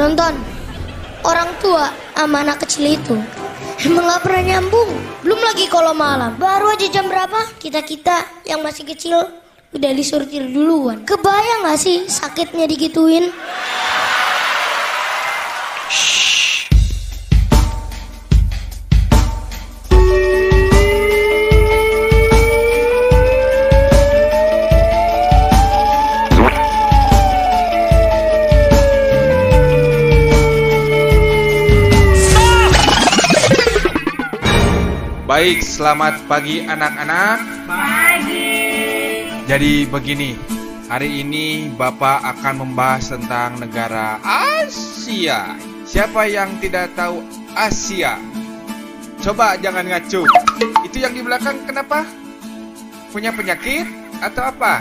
Penonton, orang tua sama anak kecil itu emang gak pernah nyambung. Belum lagi kalau malam. Baru aja jam berapa kita-kita yang masih kecil udah disurtir duluan. Kebayang gak sih sakitnya digituin? Baik, selamat pagi anak-anak. Pagi. Jadi begini, hari ini Bapak akan membahas tentang negara Asia. Siapa yang tidak tahu Asia? Coba jangan ngacu. Itu yang di belakang kenapa? Punya penyakit atau apa?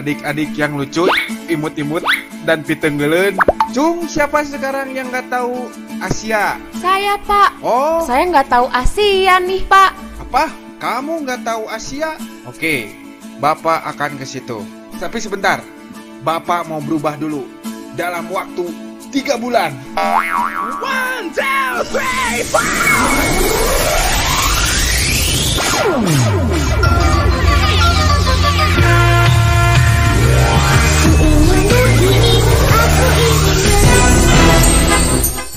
Adik-adik yang lucu, imut-imut, dan pitenggelen. Cung, siapa sekarang yang nggak tahu Asia? Saya Pak. Oh, Saya nggak tahu Asia nih Pak. Apa? Kamu nggak tahu Asia? Oke, Bapak akan ke situ. Tapi sebentar, Bapak mau berubah dulu. Dalam waktu tiga bulan. One, two, three, four.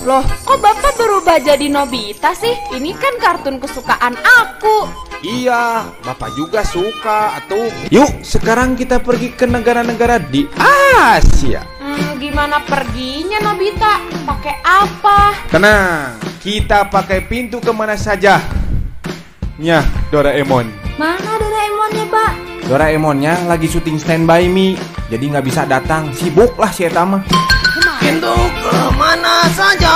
Loh, kok Bapak berubah jadi Nobita sih? Ini kan kartun kesukaan aku. Iya, Bapak juga suka atuh. Yuk, sekarang kita pergi ke negara-negara di Asia. Hmm, gimana perginya Nobita? Pakai apa? Tenang, kita pakai pintu ke mana saja. Nyah, Doraemon. Mana Doraemonnya Pak? Doraemonnya lagi syuting Stand By Me, jadi nggak bisa datang. Sibuk lah si Eta mah. Pintu ke mana saja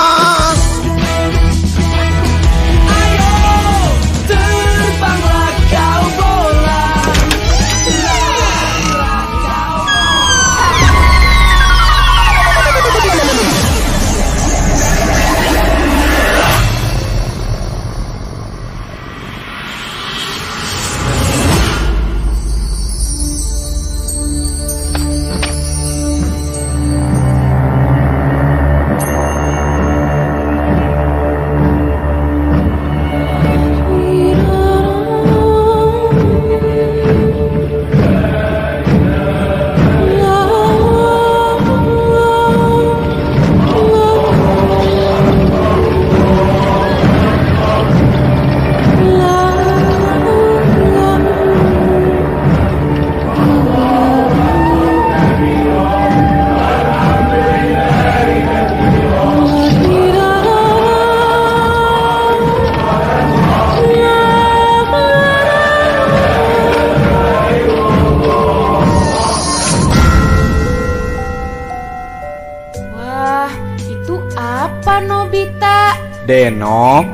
Denok,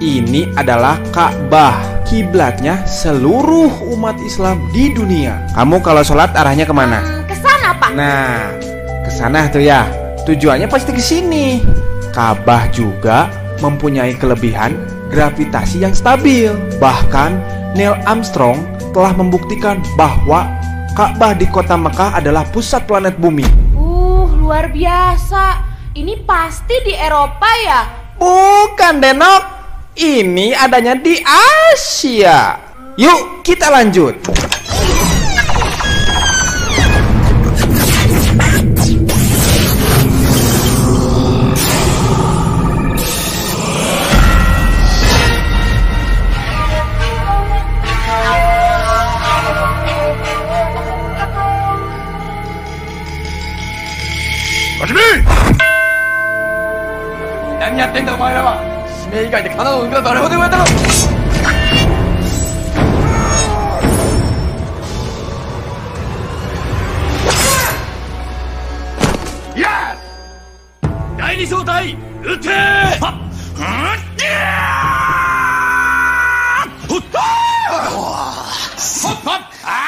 ini adalah Ka'bah, kiblatnya seluruh umat Islam di dunia. Kamu kalau sholat arahnya ke mana? Hmm, ke sana Pak. Nah, ke sana tuh ya. Tujuannya pasti ke sini. Ka'bah juga mempunyai kelebihan gravitasi yang stabil. Bahkan Neil Armstrong telah membuktikan bahwa Ka'bah di kota Mekah adalah pusat planet bumi. Uh, luar biasa. Ini pasti di Eropa ya? Bukan Denok, ini adanya di Asia. Yuk, kita lanjut. Watch me! やってんだお前らは。指名以外でカナの海は誰ほど言われたろ第二小隊撃てはっ！っ！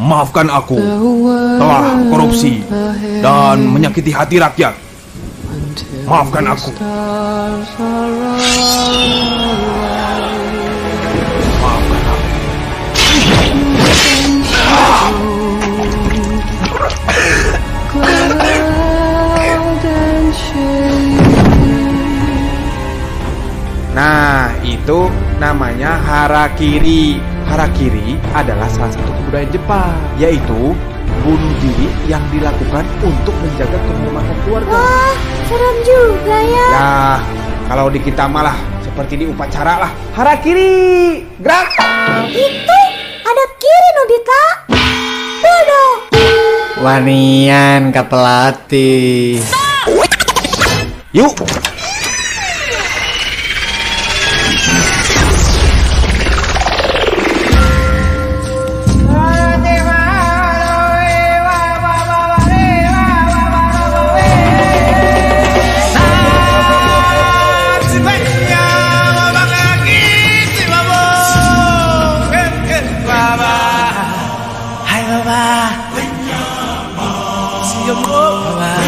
Maafkan aku telah korupsi dan menyakiti hati rakyat. Maafkan aku. Maafkan. Nah, itu namanya harakiri. Harakiri adalah salah satu kebudayaan Jepang, yaitu bunuh diri yang dilakukan untuk menjaga keselamatan keluarga. Wah, serem juga ya. Ya, kalau di kita malah seperti di upacara lah. Harakiri, gerak. Itu ada kiri Nobita. Bodoh. Wanian Kak Pelatih. Yuk. amor.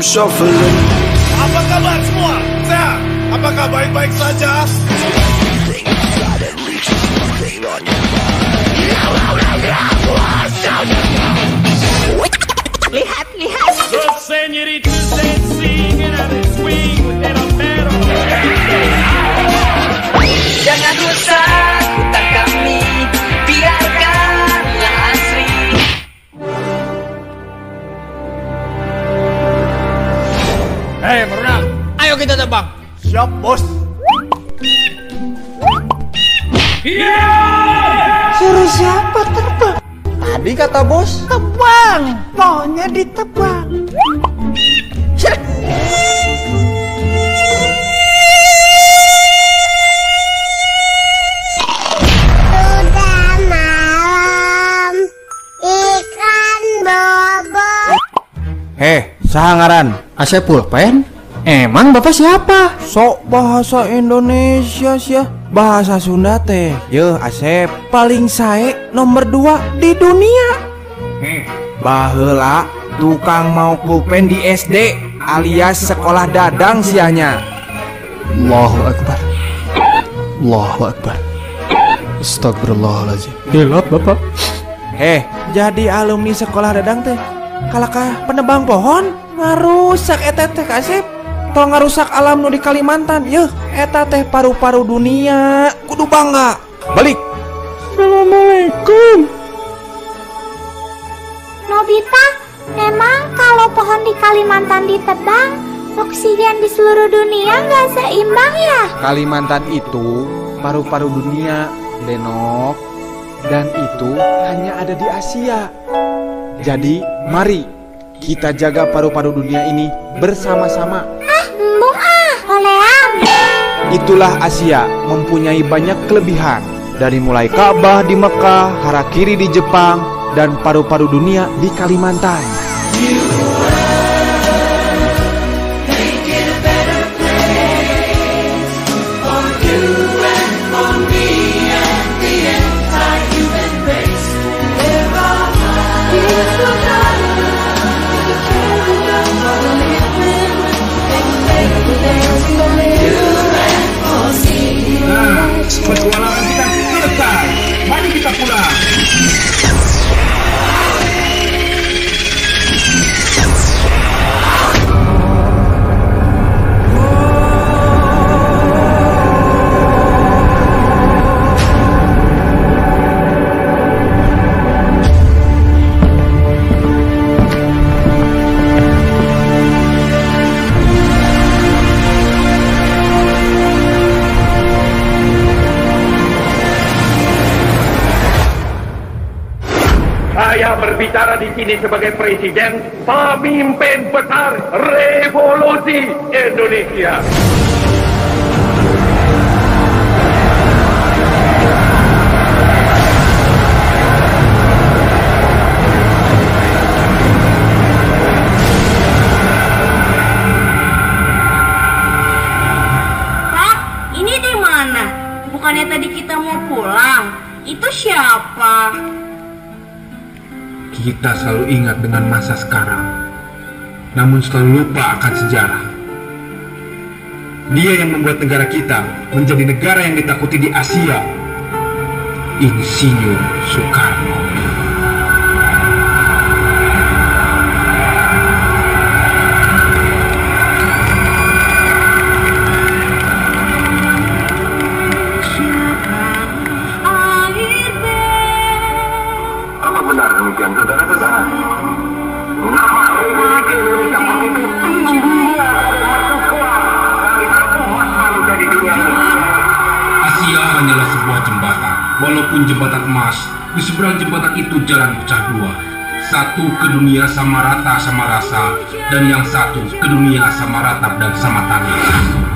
I'm shuffling. Apa kabar semua? Sehat? Apakah baik-baik saja? Los señoritos they sing and they swing with their bombero. Kata bos. Tebang. Maunya ditebang. Sudah malam. Ikan bobo. Heh, sahangaran. Asep pulpen? Emang bapak siapa? Sok bahasa Indonesia sih Bahasa Sunda teh Yeuh Asep Paling sae nomor dua di dunia Hmm. Baheula tukang mau pulpen di SD alias sekolah dadang sianya Allahu Akbar. Allahu Akbar. Astagfirullahaladzim. Gelap bapak. Heh, jadi alumni sekolah dadang teh kalakah penebang pohon ngarusak eta teh Asep Tol ngarusak alam nu di Kalimantan. Yeuh, eta teh paru-paru dunia. Kudu bangga. Balik. Assalamualaikum. Nobita, memang kalau pohon di Kalimantan ditebang, oksigen di seluruh dunia nggak seimbang ya? Kalimantan itu paru-paru dunia Denok Dan itu hanya ada di Asia. Jadi mari kita jaga paru-paru dunia ini bersama-sama Itulah Asia mempunyai banyak kelebihan. Dari mulai Ka'bah di Mekah, Harakiri di Jepang Dan paru-paru dunia di Kalimantan Put one on di sini sebagai presiden pemimpin besar revolusi Indonesia. Ini di? Bukannya tadi kita mau pulang? Itu siapa? Kita selalu ingat dengan masa sekarang, namun selalu lupa akan sejarah. Dia yang membuat negara kita menjadi negara yang ditakuti di Asia. Insinyur Soekarno. Jembatan emas, di seberang jembatan itu jalan pecah dua. Satu ke dunia sama rata sama rasa, dan yang satu ke dunia sama ratap dan sama tangis.